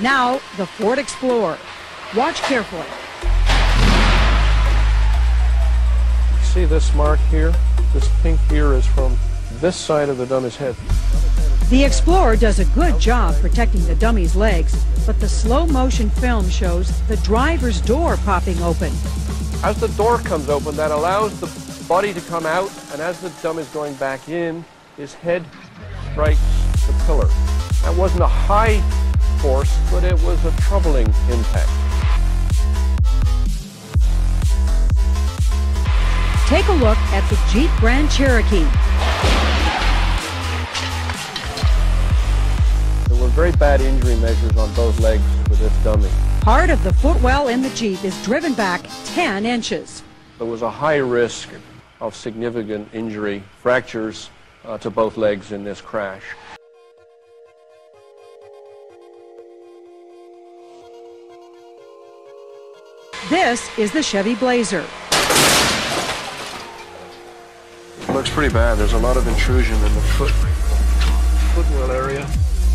Now, the Ford Explorer. Watch carefully. See this mark here? This pink here is from this side of the dummy's head. The Explorer does a good job protecting the dummy's legs, but the slow motion film shows the driver's door popping open. As the door comes open, that allows the body to come out, and as the dummy's going back in, his head strikes the pillar. That wasn't a high force, but it was a troubling impact. Take a look at the Jeep Grand Cherokee. There were very bad injury measures on both legs for this dummy. Part of the footwell in the Jeep is driven back 10 inches. There was a high risk of significant injury, fractures uh, to both legs in this crash. This is the Chevy Blazer. Looks pretty bad. There's a lot of intrusion in the foot, footwell area.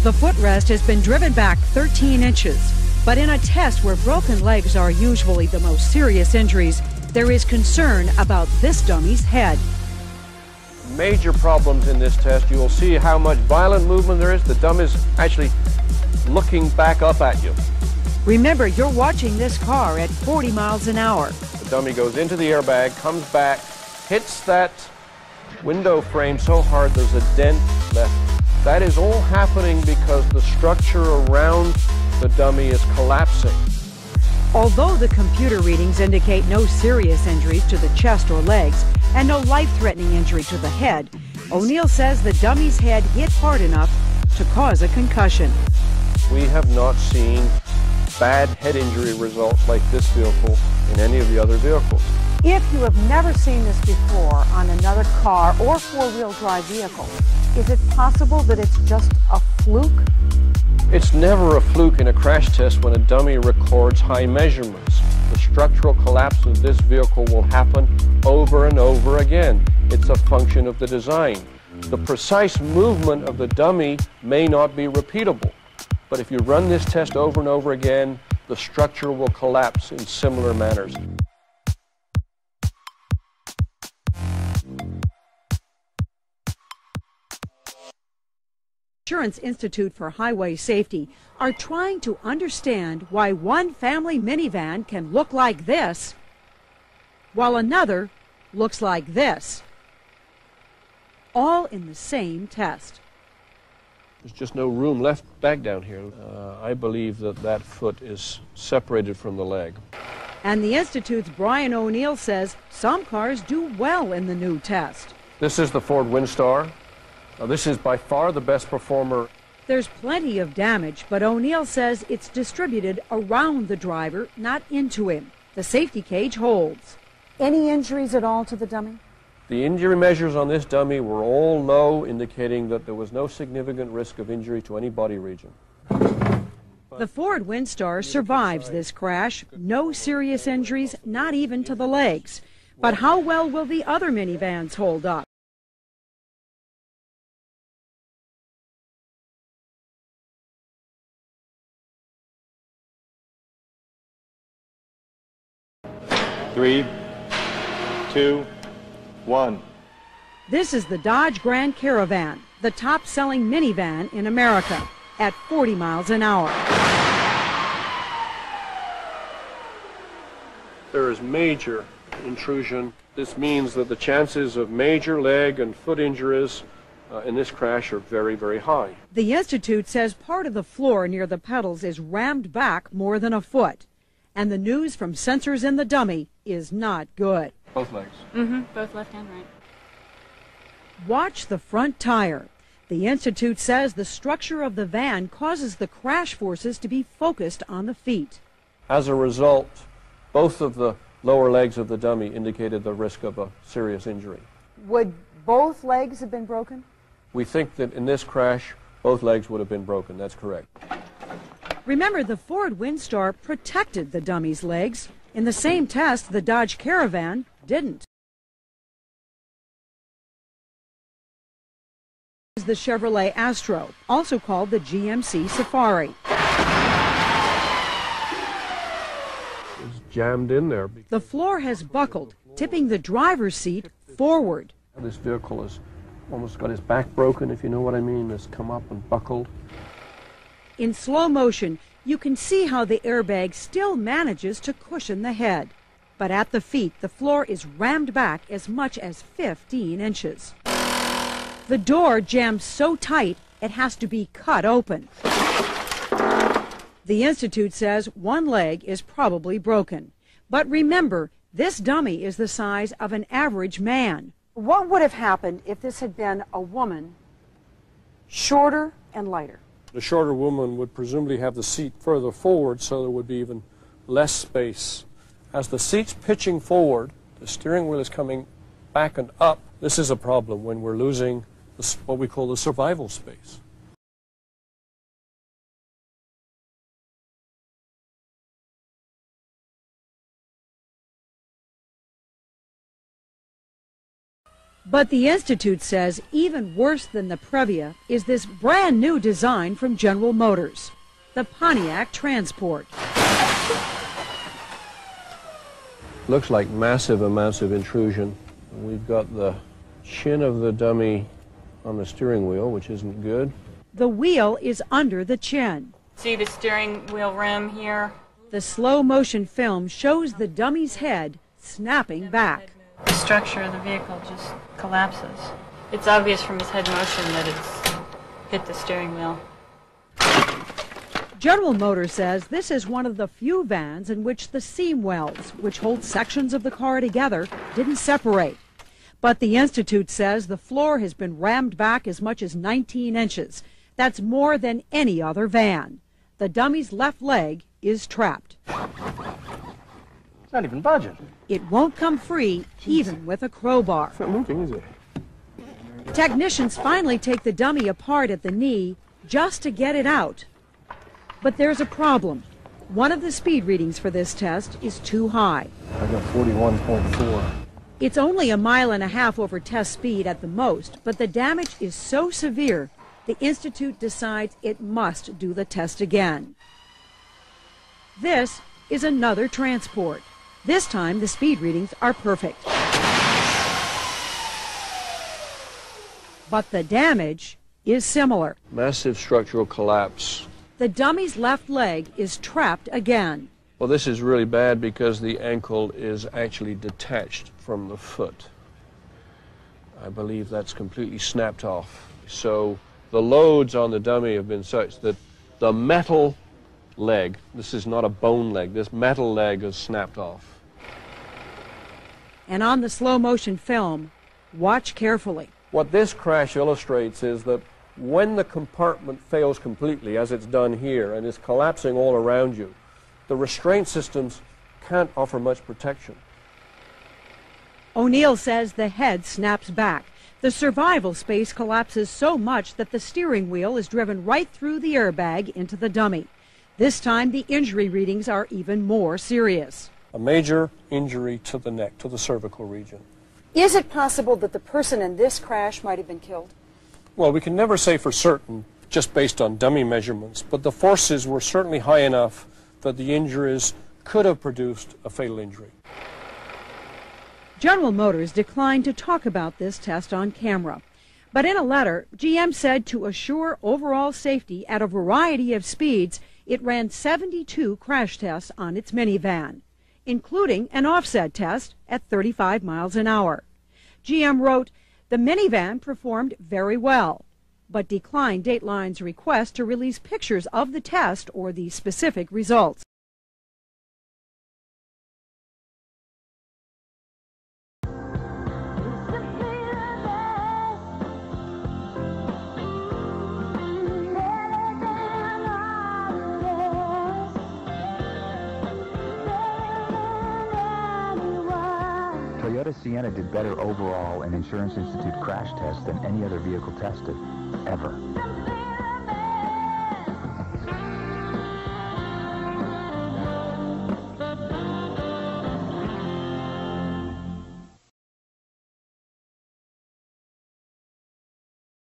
The footrest has been driven back 13 inches. But in a test where broken legs are usually the most serious injuries, there is concern about this dummy's head. Major problems in this test. You will see how much violent movement there is. The dummy's actually looking back up at you. Remember, you're watching this car at 40 miles an hour. The dummy goes into the airbag, comes back, hits that window frame so hard there's a dent left. That is all happening because the structure around the dummy is collapsing. Although the computer readings indicate no serious injuries to the chest or legs and no life-threatening injury to the head, O'Neill says the dummy's head hit hard enough to cause a concussion. We have not seen bad head injury results like this vehicle in any of the other vehicles. If you have never seen this before on another car or four-wheel drive vehicle, is it possible that it's just a fluke? It's never a fluke in a crash test when a dummy records high measurements. The structural collapse of this vehicle will happen over and over again. It's a function of the design. The precise movement of the dummy may not be repeatable, but if you run this test over and over again, the structure will collapse in similar manners. Insurance Institute for Highway Safety are trying to understand why one family minivan can look like this while another looks like this. All in the same test. There's just no room left back down here. Uh, I believe that that foot is separated from the leg. And the Institute's Brian O'Neill says some cars do well in the new test. This is the Ford Windstar. Now, this is by far the best performer. There's plenty of damage, but O'Neill says it's distributed around the driver, not into him. The safety cage holds. Any injuries at all to the dummy? The injury measures on this dummy were all low, indicating that there was no significant risk of injury to any body region. The Ford Windstar survives this crash. No serious injuries, not even to the legs. But how well will the other minivans hold up? Three, two, one. This is the Dodge Grand Caravan, the top selling minivan in America, at 40 miles an hour. There is major intrusion. This means that the chances of major leg and foot injuries uh, in this crash are very, very high. The Institute says part of the floor near the pedals is rammed back more than a foot. And the news from sensors in the dummy is not good. Both legs. Mm-hmm. Both left and right. Watch the front tire. The Institute says the structure of the van causes the crash forces to be focused on the feet. As a result, both of the lower legs of the dummy indicated the risk of a serious injury. Would both legs have been broken? We think that in this crash, both legs would have been broken. That's correct. Remember, the Ford Windstar protected the dummy's legs. In the same test, the Dodge Caravan didn't. Is the Chevrolet Astro, also called the GMC Safari. is jammed in there. The floor has buckled, tipping the driver's seat forward. This vehicle has almost got his back broken, if you know what I mean. It's come up and buckled. In slow motion, you can see how the airbag still manages to cushion the head. But at the feet, the floor is rammed back as much as 15 inches. The door jams so tight it has to be cut open. The Institute says one leg is probably broken. But remember, this dummy is the size of an average man. What would have happened if this had been a woman, shorter and lighter? The shorter woman would presumably have the seat further forward so there would be even less space. As the seat's pitching forward, the steering wheel is coming back and up. This is a problem when we're losing what we call the survival space. But the Institute says even worse than the Previa is this brand new design from General Motors, the Pontiac Trans Sport. Looks like massive amounts of intrusion. We've got the chin of the dummy on the steering wheel, which isn't good. The wheel is under the chin. See the steering wheel rim here? The slow motion film shows the dummy's head snapping back. The structure of the vehicle just collapses. It's obvious from his head motion that it's hit the steering wheel. General Motors says this is one of the few vans in which the seam welds, which hold sections of the car together, didn't separate. But the Institute says the floor has been rammed back as much as 19 inches. That's more than any other van. The dummy's left leg is trapped. It's not even budging. It won't come free, even with a crowbar. It's not moving, is it? Technicians finally take the dummy apart at the knee just to get it out. But there's a problem. One of the speed readings for this test is too high. I got 41.4. It's only a mile and a half over test speed at the most, but the damage is so severe, the Institute decides it must do the test again. This is another Trans Sport. This time the speed readings are perfect. But the damage is similar. Massive structural collapse. The dummy's left leg is trapped again. Well, this is really bad because the ankle is actually detached from the foot. I believe that's completely snapped off. So the loads on the dummy have been such that the metal leg, this is not a bone leg, this metal leg is snapped off. And on the slow motion film, watch carefully. What this crash illustrates is that when the compartment fails completely, as it's done here, and is collapsing all around you, the restraint systems can't offer much protection. O'Neill says the head snaps back. The survival space collapses so much that the steering wheel is driven right through the airbag into the dummy. This time, the injury readings are even more serious. A major injury to the neck, to the cervical region. Is it possible that the person in this crash might have been killed? Well, we can never say for certain just based on dummy measurements, but the forces were certainly high enough that the injuries could have produced a fatal injury. General Motors declined to talk about this test on camera. But in a letter, GM said to assure overall safety at a variety of speeds, it ran 72 crash tests on its minivan, including an offset test at 35 miles an hour. GM wrote, the minivan performed very well, but declined Dateline's request to release pictures of the test or the specific results. Toyota Sienna did better overall in Insurance Institute crash tests than any other vehicle tested, ever.